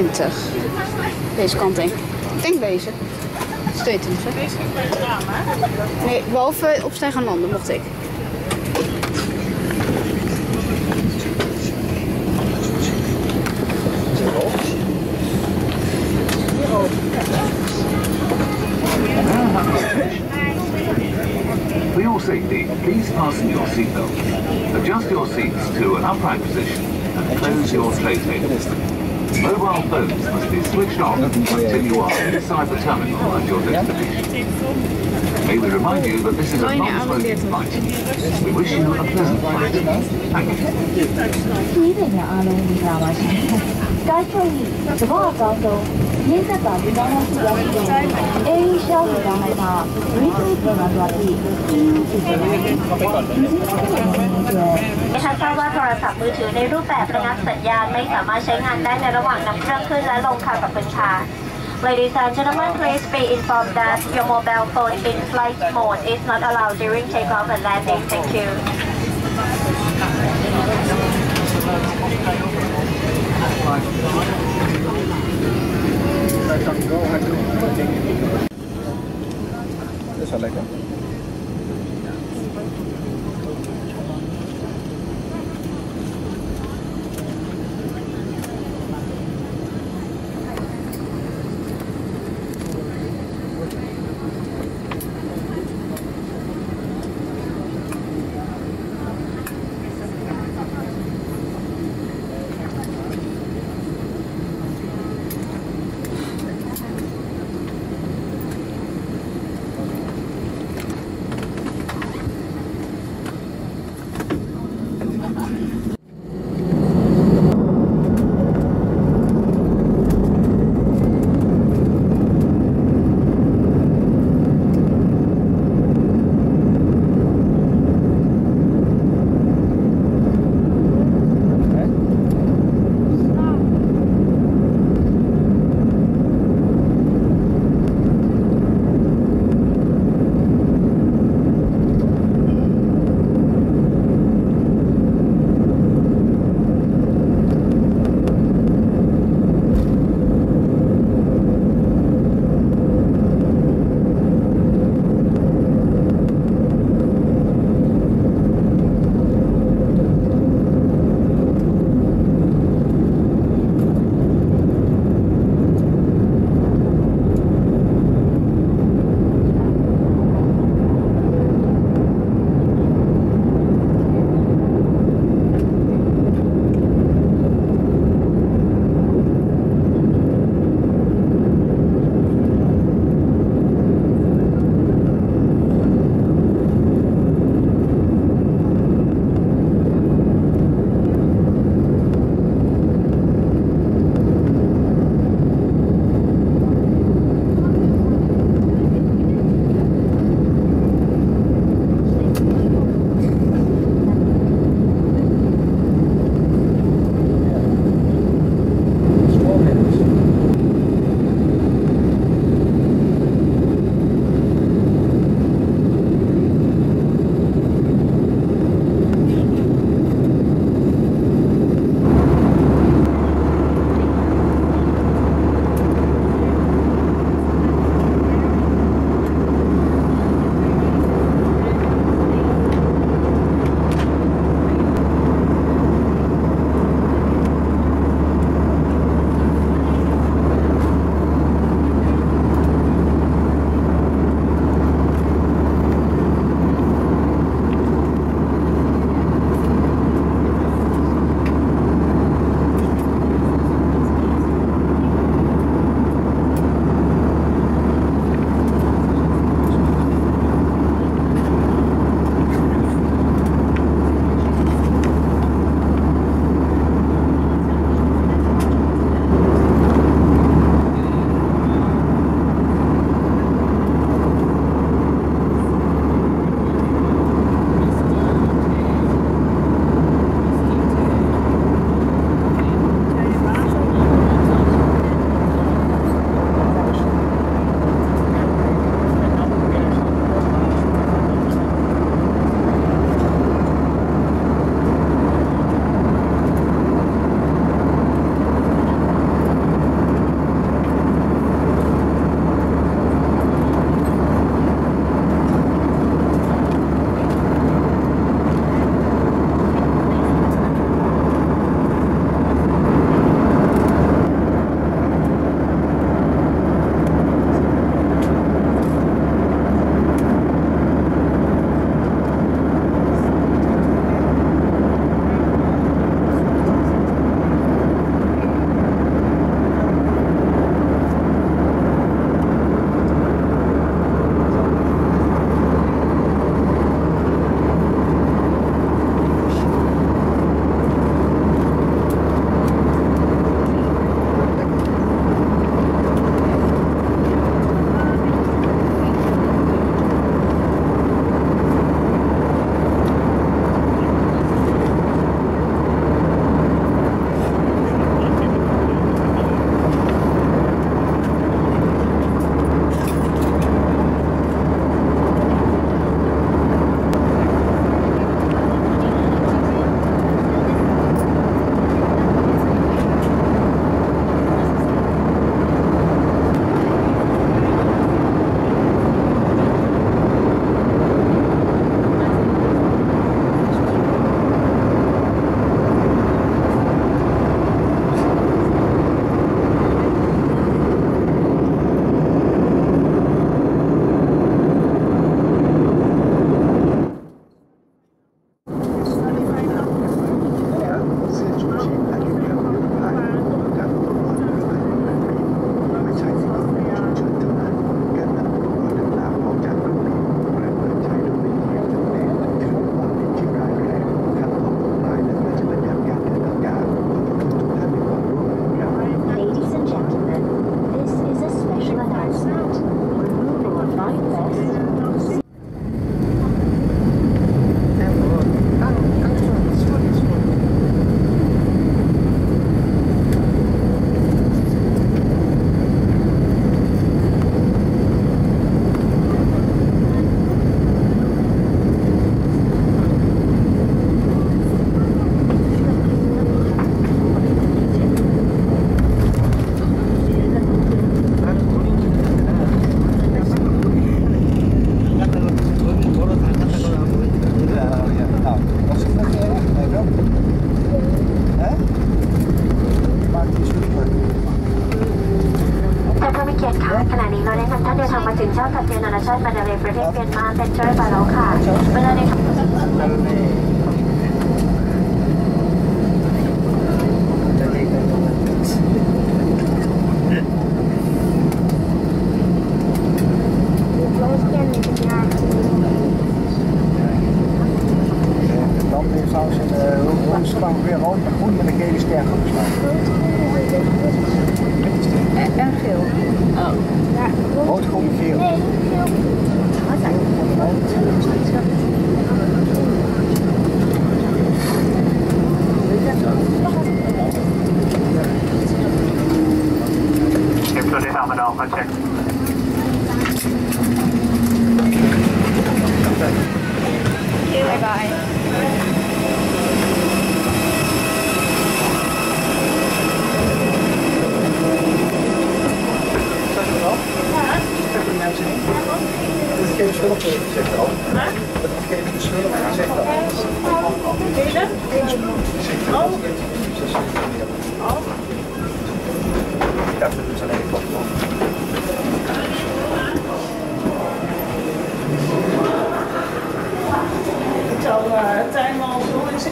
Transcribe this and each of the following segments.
20. Deze kant denk ik. Ik denk deze. Steunt Deze ging Nee, behalve opstijgen aan landen mocht ik. For your safety, please fasten your seatbelts. Adjust your seats to an upright position and close your tray table. Mobile phones must be switched off until you are inside the terminal at your destination. we remind you that this is a non-smoking flight. We wish you a pleasant flight. Thank you. Even Guys, the bar is also 您在宝鸡刚刚去的是 A 消费上来吧，您可以怎么做的？一是怎么ใช้ทราบว่าโทรศัพท์มือถือในรูปแบบระงับสัญญาณไม่สามารถใช้งานได้ในระหว่างนำเครื่องขึ้นและลงค่ะกับคุณค่ะ Ladies and gentlemen, please be informed that your mobile phone in flight mode is not allowed during takeoff and landing. Thank you. เ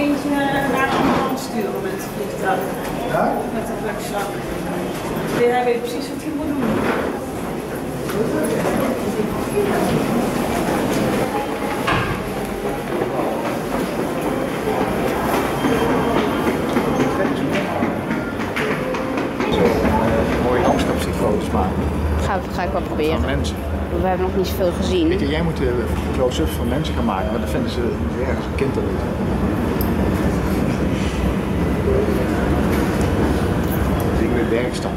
eentje eh, naar Amsterdam sturen met het vliegtuig. Ja? Met een rugzak. Weet precies wat hij moet doen. Mooie Amsterdamse maken. Ga, ik wel proberen. Van mensen. We hebben nog niet zoveel gezien. Jij moet de close-ups van mensen gaan maken, maar dan vinden ze ergens een kind dat werkstand.